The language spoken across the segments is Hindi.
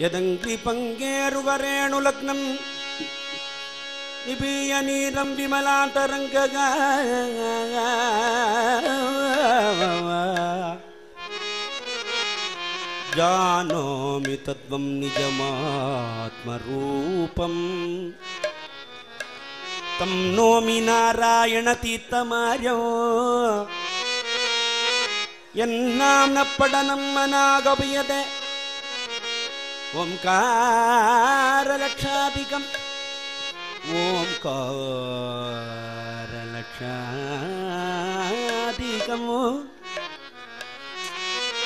யதங்கி பங்கேருவரேணு லக்னம்? நிபீய நீரம் விமலாந்தரங்க ஜானோமி தத்வம் நிஜமாத்மரூபம். தம் நோமி நாராயண தீர்த்தமாரியோ என் நாம் நப்பட நம்மனாகவியதே. ഓംകാരലക്ഷാധികം ഓംകാരലക്ഷാധികമോ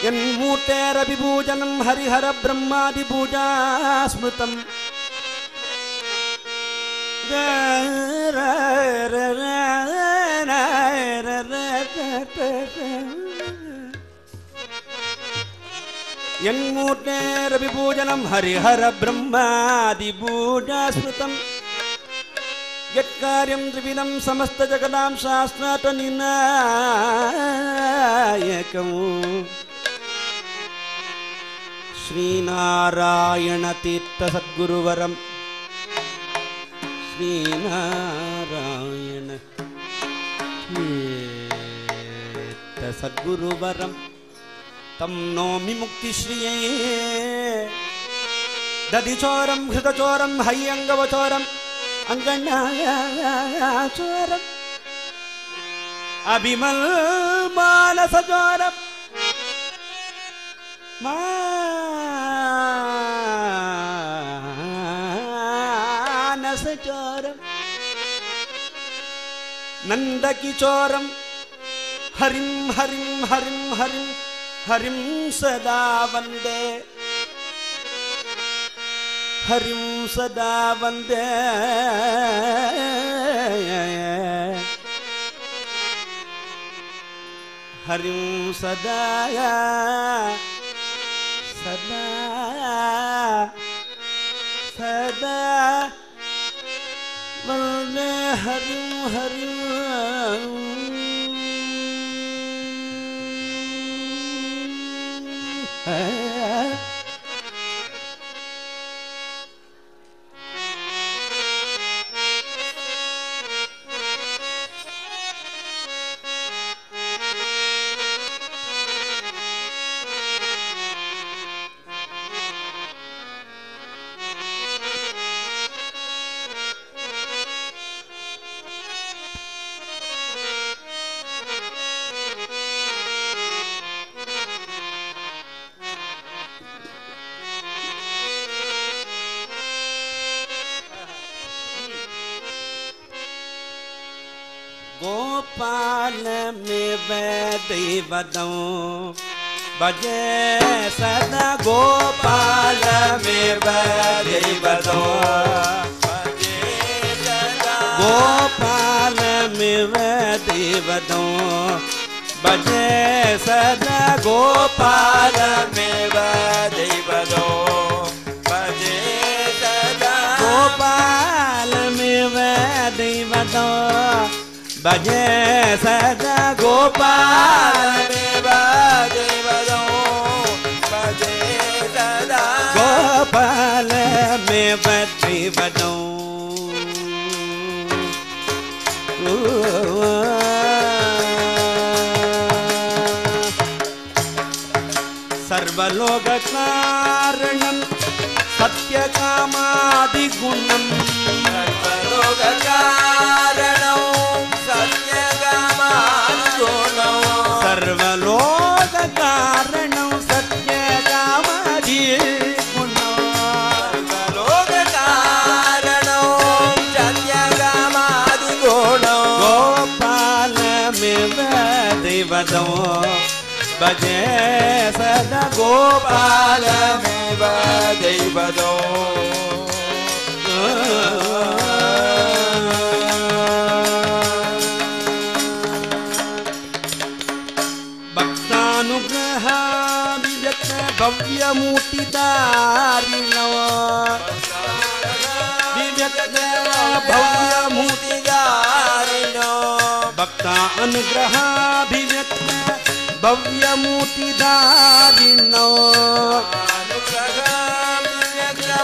യന്മൂർത്തേരഭിപൂജനം ഹരിഹര ബ്രഹ്മാതിപൂജാ സ്മൃതം ര यन्मूर्तेरभिपूजनं हरिहरब्रह्मादिपूजा यत्कार्यं त्रिविधं समस्तजगदां शास्त्रातनिनायकम् श्रीनारायणतीर्थसद्गुरुवरं श्रीनारायण तीर्थसद्गुरुवरं तं नौमि मुक्तिश्रिये दधिचोरं हृतचोरं हय्यङ्गवचोरम् अङ्गण्णाचोरम् अभिमल मानसचोरम् मानसचोरम् नन्दकिचोरम् हरिं हरिं हरिं हरिं ஹரிம் சதா வந்தே ஹரிம் சதா வந்தே ஹரிம் சதா சதா சதா வந்தே ஹரிம் ஹரிம் Hey. गोपाल में वैदी दैवदं बजे सदा गोपाल में वैदी दैवदं गोपाल में वैदी दैवदं बजे सदा गोपाल में दैवदं भजे भजे सदा गोपाल में भजे बदो भजे सदा गोपाल में बद्री बदो सर्वलोक कारणं सत्यकामादिगुणम् गोपालमेव दैवदो भक्तानुग्रहाभिव्यक्त भव्यमूर्तिदारिणो विव्यक्त भव्यमूर्तिदारिणो भक्ता अनुग्रहाभिव्यक्त भव्यमूर्तिधारिणो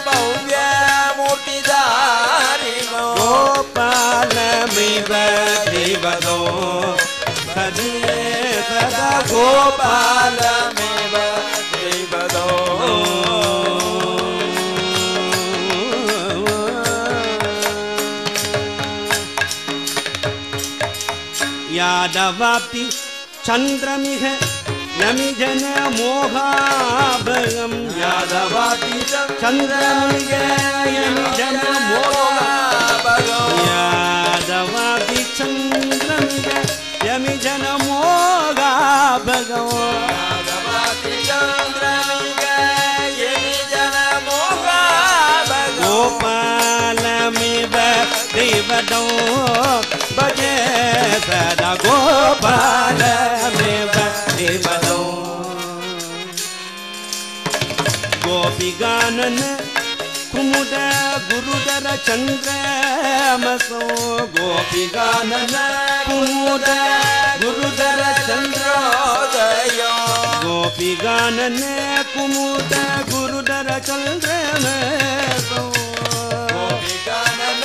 भव्यमूर्तिधारिणो। गोपालमिव देवदो। सदे सदा गोपालमिव देवदो। यादवापि चन्द्रमिह नमिजन मोहाभयं यादवाति चन्द्रमिह यमिजन मोहाभगम् வை வடோ பஜே சத கோபால ಗೋಪಿಗಾನನ ಕುಮುದ ಗುರುದರ ಚಂದ್ರ ಮಸೋ ಗೋಪಿಗಾನನ ಕುಮುದ ಗುರುದರ ಚಂದ್ರೋದಯ ಗೋಪಿಗಾನನ ಕುಮುದ ಗುರುದರ ಚಂದ್ರ ಮಸೋ ಗೋಪಿಗಾನನ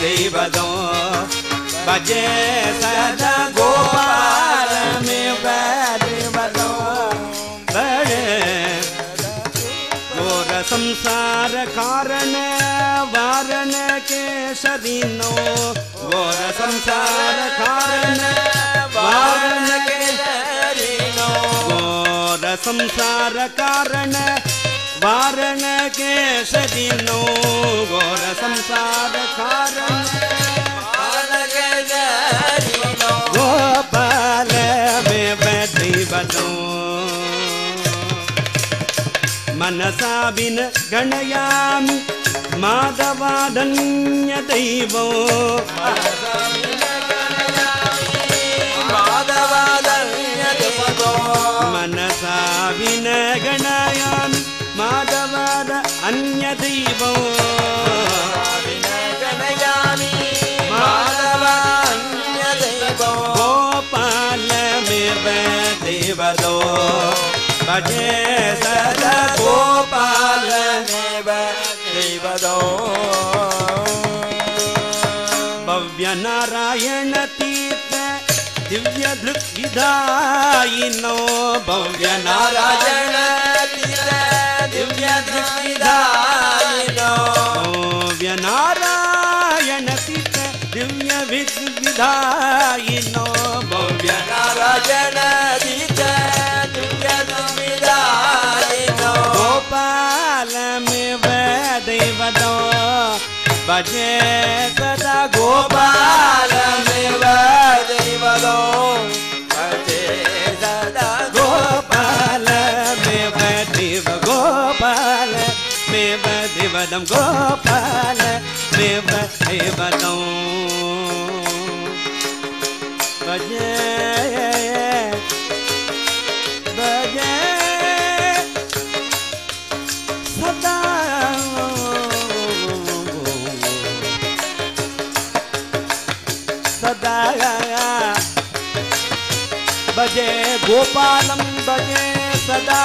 देवदो। भजे सदा भजे घोर संसार कारण वारण के शरीनो। घोर संसार कारण वारण के घोर संसार कारण वारण के शरीनो घोर संसार कारण गोपाल में बैठी बनो मनसा बिन गणयामि माधवादन्य दैवो। अन्यदैव। विनयामि माधवान्यदैवोपालमेव देवतो। भजे सोपालमेव दैव भव्यनारायणती दिव्यधृगिधायिनो भव्यनारायण दिव्य दिव्य नारायण तीर्थ दिव्य विधायिनो भव्य नारायण दीत दिव्य दुविदायिनो गोपाल में देवदो भजे सदा गोपाल गोपालमेव दैवदो भजे దేవదం గోపాల దేవ దేవదం భజే భజే సదా సదా భజే గోపాలం భజే సదా